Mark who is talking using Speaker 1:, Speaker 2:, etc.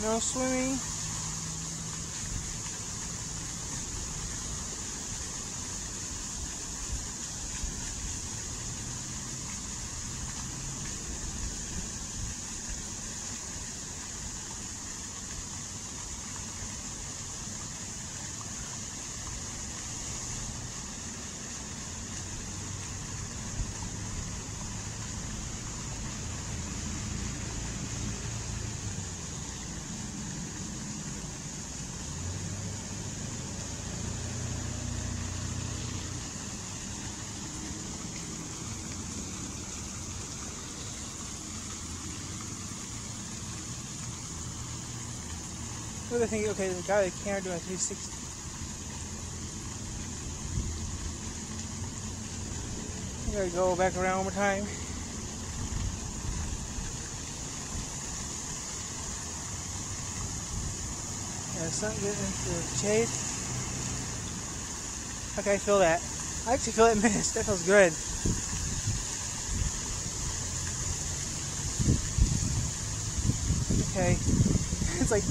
Speaker 1: No swimming. What are they thinking? Okay, the guy that can't do a 360. You gotta go back around one more time. Yeah, sun getting into the shade. Okay, I feel that. I actually feel that mist. That feels good. Okay. It's like